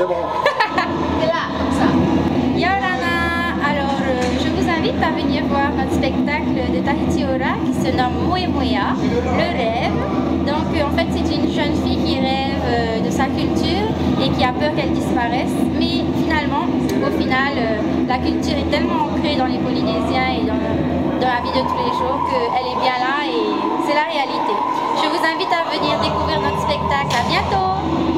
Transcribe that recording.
C'est bon. là, comme ça. Yorana, alors euh, je vous invite à venir voir notre spectacle de Tahiti Ora qui se nomme Moemoea, le rêve. Donc euh, en fait c'est une jeune fille qui rêve euh, de sa culture et qui a peur qu'elle disparaisse. Mais finalement, au final, la culture est tellement ancrée dans les Polynésiens et dans, la vie de tous les jours qu'elle est bien là et c'est la réalité. Je vous invite à venir découvrir notre spectacle. À bientôt